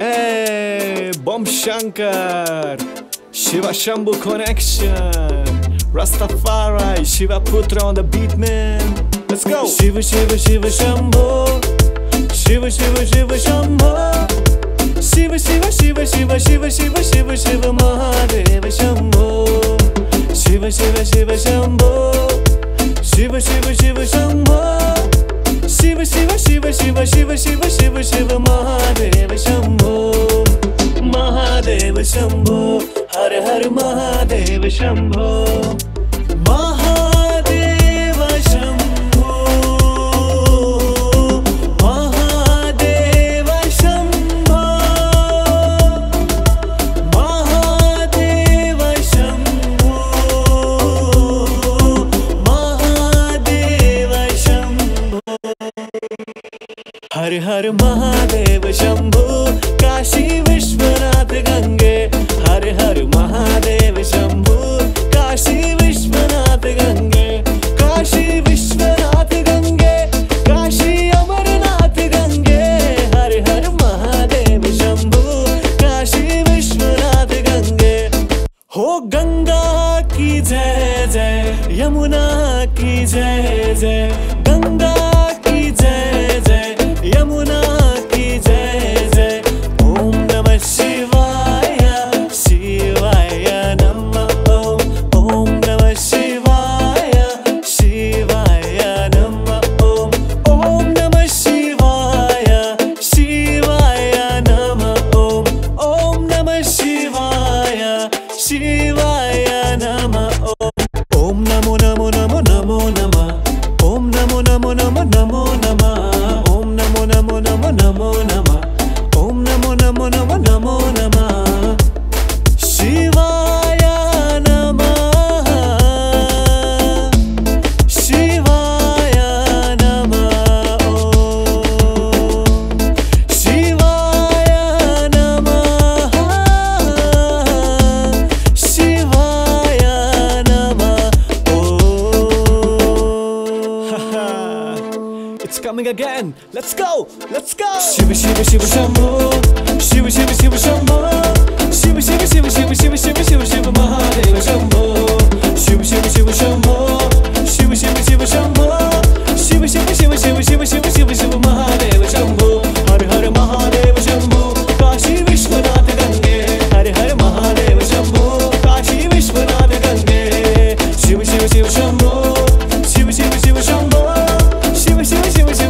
Hey, Bomb Shankar, Shiva Shambu Connection, Rastafari, Shiva Putra on the beat, man. Let's go. Shiva, Shiva, Shiva Shambu, Shiva, Shiva, Shiva Shambu, Shiva, Shiva, Shiva, Shiva, Shiva, Shiva, Shiva, Shiva Mahadeva Shambhu, Shiva, Shiva, Shiva Shambhu, Shiva, Shiva, Shiva Shambhu, Shiva, Shiva, Shiva, Shiva, Shiva, Shiva, Shiva, Shiva Mahadeva. Shambho, हर हर महादेव शंभो। महादेव महादेव महादेव महादेव हर हर महादेव शंभु। काशी विश्वनाथ गंगे। हर हर महादेव शंभु। काशी विश्वनाथ गंगे, काशी विश्वनाथ गंगे, काशी अमरनाथ गंगे। हर हर महादेव शंभु, काशी विश्वनाथ गंगे। हो गंगा की जय जय, यमुना की जय जय, गंगा शिवाय। नम। ॐ नम नमो। नमो नमः। नमो नमः ॐ नमो नमो। नमः नमो नमः ॐ नमो नमो नमः नमो नमः। Coming again. Let's go. Let's go. Shiva Shiva Shiva Shambho. Shiva Shiva Shiva Shambho. Shiva Shiva Shiva Shiva Shiva Shiva Shiva Shiva Mahadeva Shambho. Shiva Shiva Shiva Shambho. Shiva Shiva Shiva Shambho.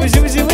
Juju